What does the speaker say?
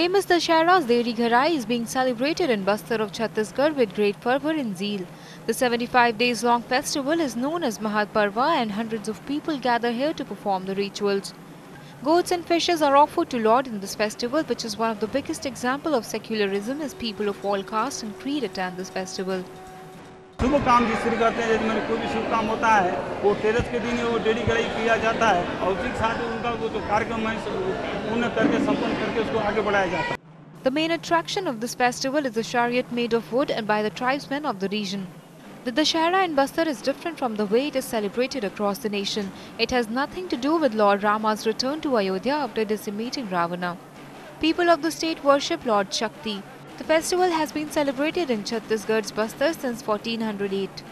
famous Dussehra's Deri Garai is being celebrated in Bastar of Chhattisgarh with great fervor and zeal. The 75 days long festival is known as Mahaparva and hundreds of people gather here to perform the rituals. Goats and fishes are offered to Lord in this festival which is one of the biggest example of secularism as people of all caste and creed attend this festival. शुभ काम जिससे करते हैं मैंने कोई भी शुभ काम होता है वो तेरस के दिन वो डेली गड़ाई किया जाता है और उसी के साथ उनका वो जो कार्यक्रम है पूर्ण करके संपन्न the main attraction of this festival is the chariot made of wood and by the tribesmen of the region. The Dussehra in Bastar is different from the way it is celebrated across the nation. It has nothing to do with Lord Rama's return to Ayodhya after decimating Ravana. People of the state worship Lord Shakti. The festival has been celebrated in Chhattisgarh's Bastar since 1408.